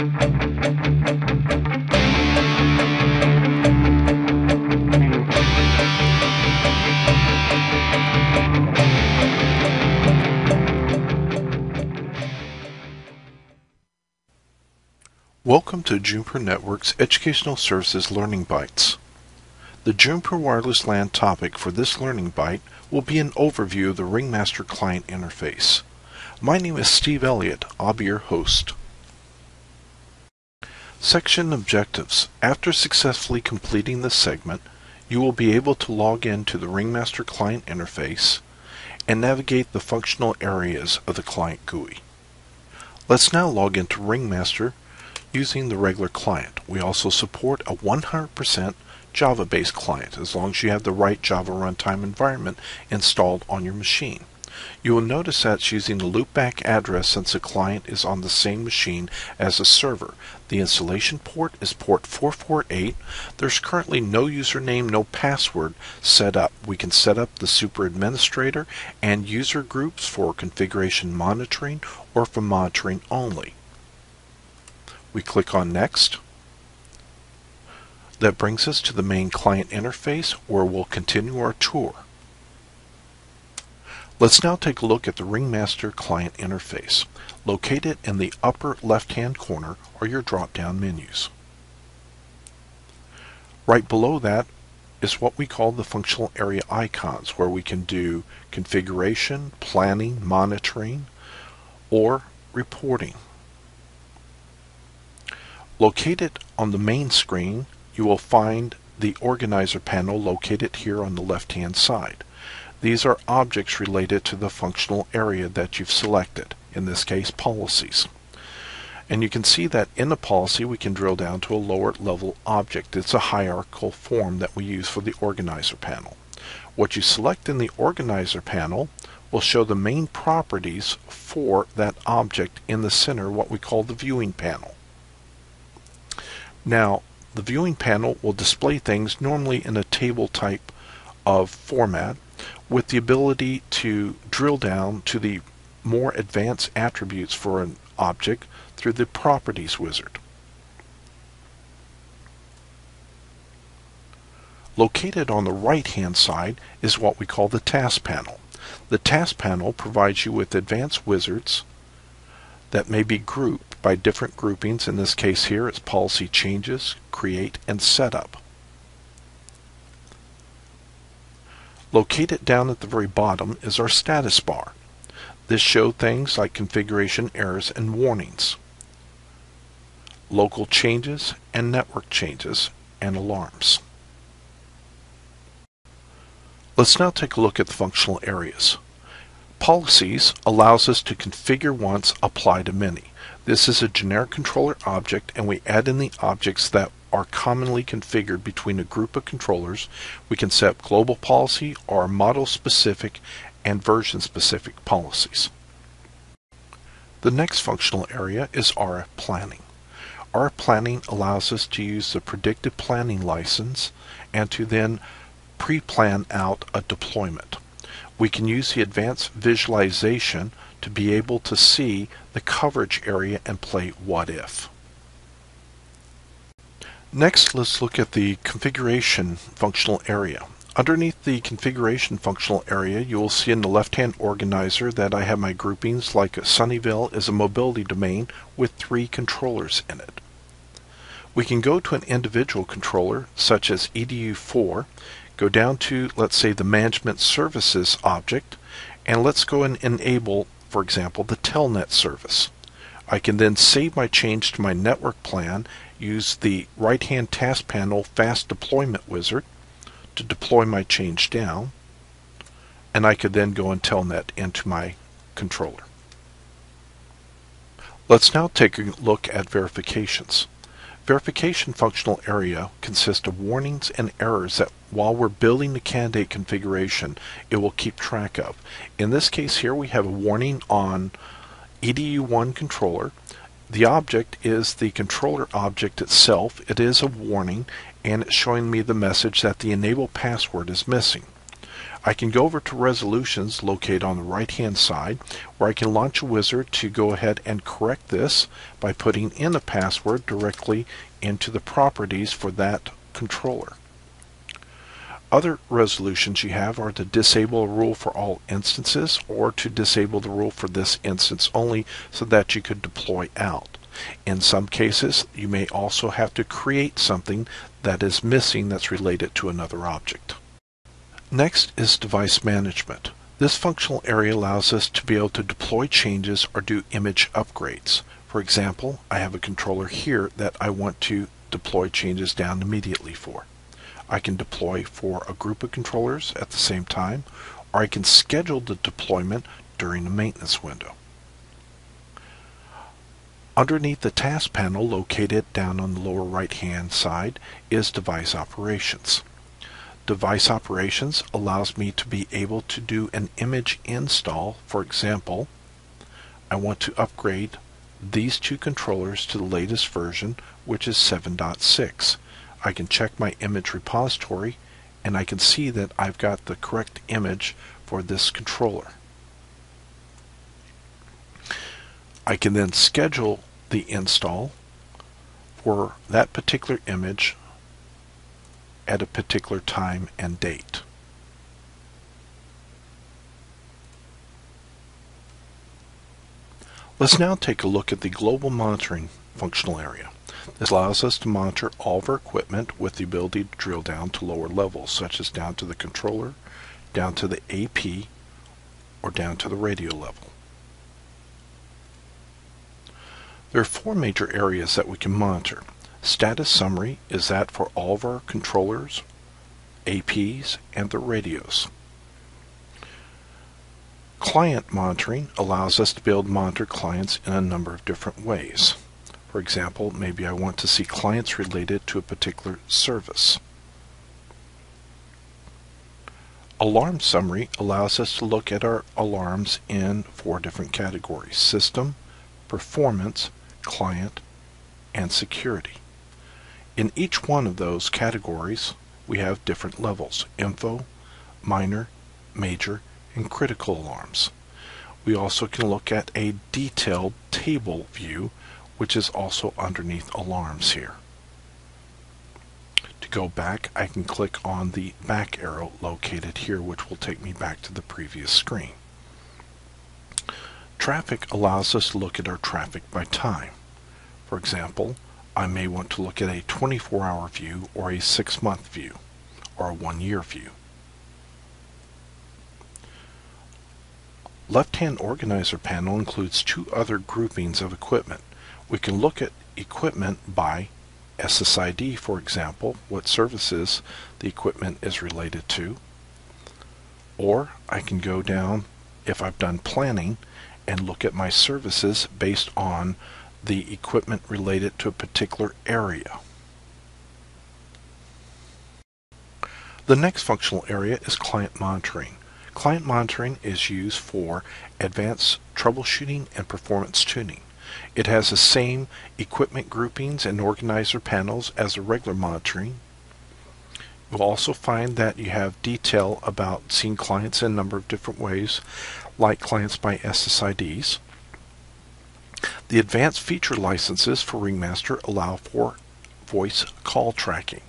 Welcome to Juniper Network's Educational Services Learning Bytes. The Juniper Wireless LAN topic for this Learning Byte will be an overview of the Ringmaster client interface. My name is Steve Elliot. I'll be your host. Section Objectives. After successfully completing this segment, you will be able to log in to the Ringmaster client interface and navigate the functional areas of the client GUI. Let's now log into Ringmaster using the regular client. We also support a 100% Java-based client as long as you have the right Java runtime environment installed on your machine. You will notice that it's using the loopback address since the client is on the same machine as the server. The installation port is port 448. There's currently no username, no password set up. We can set up the super administrator and user groups for configuration monitoring or for monitoring only. We click on Next. That brings us to the main client interface where we'll continue our tour. Let's now take a look at the Ringmaster client interface. Located in the upper left-hand corner are your drop-down menus. Right below that is what we call the functional area icons where we can do configuration, planning, monitoring, or reporting. Located on the main screen, you will find the organizer panel located here on the left hand side. These are objects related to the functional area that you've selected, in this case policies. And you can see that in the policy we can drill down to a lower level object. It's a hierarchical form that we use for the organizer panel. What you select in the organizer panel will show the main properties for that object in the center, what we call the viewing panel. Now, the viewing panel will display things normally in a table type of format with the ability to drill down to the more advanced attributes for an object through the Properties wizard. Located on the right hand side is what we call the Task panel. The Task panel provides you with advanced wizards that may be grouped by different groupings. In this case here, it's policy changes, create, and setup. Located down at the very bottom is our status bar. This shows things like configuration errors and warnings, local changes and network changes, and alarms. Let's now take a look at the functional areas. Policies allows us to configure once, apply to many. This is a generic controller object and we add in the objects that are commonly configured between a group of controllers. We can set up global policy or model specific and version specific policies. The next functional area is RF planning. RF planning allows us to use the predictive planning license and to then pre-plan out a deployment we can use the advanced visualization to be able to see the coverage area and play what if. Next, let's look at the configuration functional area. Underneath the configuration functional area, you will see in the left-hand organizer that I have my groupings like Sunnyvale is a mobility domain with three controllers in it. We can go to an individual controller, such as EDU4, go down to, let's say, the management services object, and let's go and enable, for example, the telnet service. I can then save my change to my network plan, use the right-hand task panel fast deployment wizard to deploy my change down, and I could then go and telnet into my controller. Let's now take a look at verifications. Verification functional area consists of warnings and errors that while we're building the candidate configuration, it will keep track of. In this case here, we have a warning on EDU1 controller. The object is the controller object itself. It is a warning, and it's showing me the message that the enable password is missing. I can go over to resolutions located on the right hand side where I can launch a wizard to go ahead and correct this by putting in a password directly into the properties for that controller. Other resolutions you have are to disable a rule for all instances or to disable the rule for this instance only so that you could deploy out. In some cases, you may also have to create something that is missing that's related to another object. Next is device management. This functional area allows us to be able to deploy changes or do image upgrades. For example, I have a controller here that I want to deploy changes down immediately for. I can deploy for a group of controllers at the same time, or I can schedule the deployment during the maintenance window. Underneath the task panel located down on the lower right hand side is device operations. Device operations allows me to be able to do an image install. For example, I want to upgrade these two controllers to the latest version, which is 7.6. I can check my image repository and I can see that I've got the correct image for this controller. I can then schedule the install for that particular image at a particular time and date. Let's now take a look at the global monitoring functional area. This allows us to monitor all of our equipment with the ability to drill down to lower levels, such as down to the controller, down to the AP, or down to the radio level. There are four major areas that we can monitor. Status summary is that for all of our controllers, APs, and the radios. Client monitoring allows us to build monitor clients in a number of different ways. For example, maybe I want to see clients related to a particular service. Alarm summary allows us to look at our alarms in four different categories. System, performance, client, and security. In each one of those categories, we have different levels, info, minor, major, and critical alarms. We also can look at a detailed table view, which is also underneath alarms here. To go back, I can click on the back arrow located here, which will take me back to the previous screen. Traffic allows us to look at our traffic by time. For example, I may want to look at a 24 hour view or a 6 month view or a 1 year view. Left hand organizer panel includes two other groupings of equipment. We can look at equipment by SSID, for example, what services the equipment is related to. Or I can go down, if I've done planning, and look at my services based on the equipment related to a particular area. The next functional area is client monitoring. Client monitoring is used for advanced troubleshooting and performance tuning. It has the same equipment groupings and organizer panels as a regular monitoring. You'll also find that you have detail about seeing clients in a number of different ways, like clients by SSIDs. The advanced feature licenses for Ringmaster allow for voice call tracking.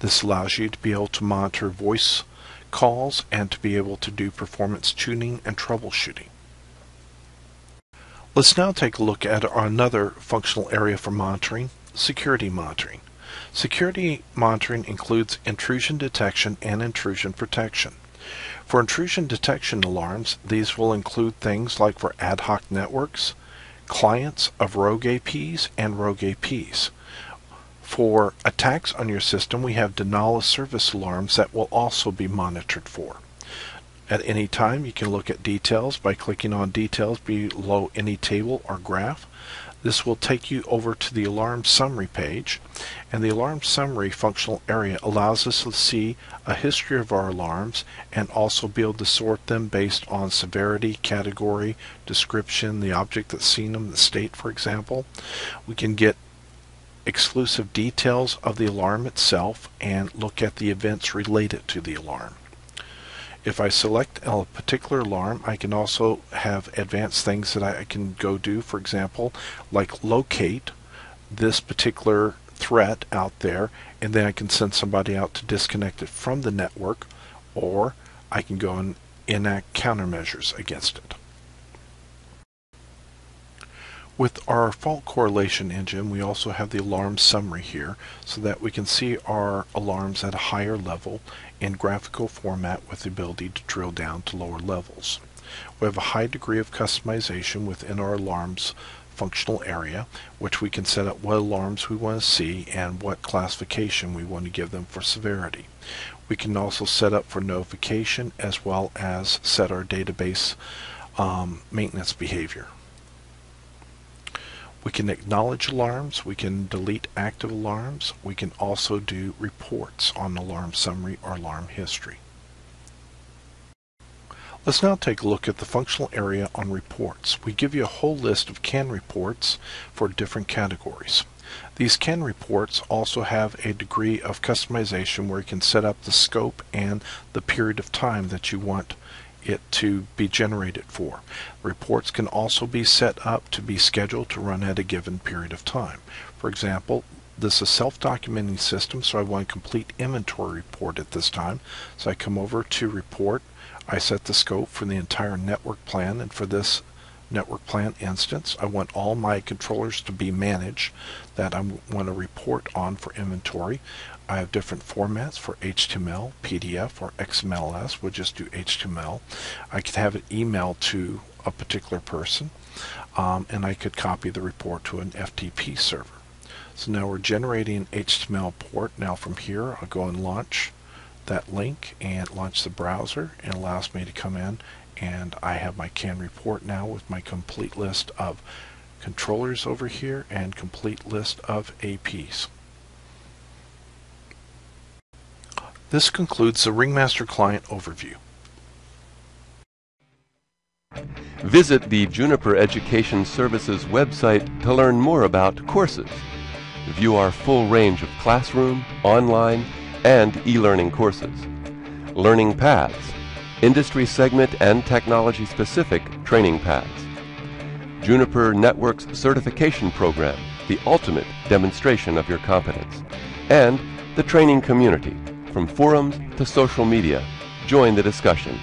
This allows you to be able to monitor voice calls and to be able to do performance tuning and troubleshooting. Let's now take a look at another functional area for monitoring, security monitoring. Security monitoring includes intrusion detection and intrusion protection. For intrusion detection alarms, these will include things like for ad hoc networks, clients of Rogue APs and Rogue APs. For attacks on your system, we have denial of service alarms that will also be monitored for. At any time, you can look at details by clicking on details below any table or graph. This will take you over to the alarm summary page and the alarm summary functional area allows us to see a history of our alarms and also be able to sort them based on severity, category, description, the object that's seen them, the state for example. We can get exclusive details of the alarm itself and look at the events related to the alarm. If I select a particular alarm, I can also have advanced things that I can go do. For example, like locate this particular threat out there, and then I can send somebody out to disconnect it from the network, or I can go and enact countermeasures against it. With our fault correlation engine, we also have the alarm summary here so that we can see our alarms at a higher level in graphical format with the ability to drill down to lower levels. We have a high degree of customization within our alarms functional area, which we can set up what alarms we want to see and what classification we want to give them for severity. We can also set up for notification as well as set our database um, maintenance behavior. We can acknowledge alarms, we can delete active alarms, we can also do reports on alarm summary or alarm history. Let's now take a look at the functional area on reports. We give you a whole list of canned reports for different categories. These canned reports also have a degree of customization where you can set up the scope and the period of time that you want it to be generated for. Reports can also be set up to be scheduled to run at a given period of time. For example, this is a self-documenting system, so I want a complete inventory report at this time. So I come over to report, I set the scope for the entire network plan, and for this network plan instance, I want all my controllers to be managed that I want to report on for inventory. I have different formats for HTML, PDF, or XMLS. We'll just do HTML. I could have it emailed to a particular person, um, and I could copy the report to an FTP server. So now we're generating HTML port. Now from here, I'll go and launch that link and launch the browser. It allows me to come in and I have my canned report now with my complete list of controllers over here and complete list of APs. This concludes the Ringmaster Client overview. Visit the Juniper Education Services website to learn more about courses. View our full range of classroom, online, and e-learning courses. Learning paths, industry segment and technology specific training paths. Juniper Networks Certification Program, the ultimate demonstration of your competence. And the training community, from forums to social media. Join the discussion.